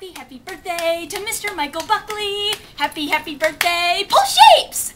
happy happy birthday to Mr. Michael Buckley. Happy, happy birthday, Paul Shapes!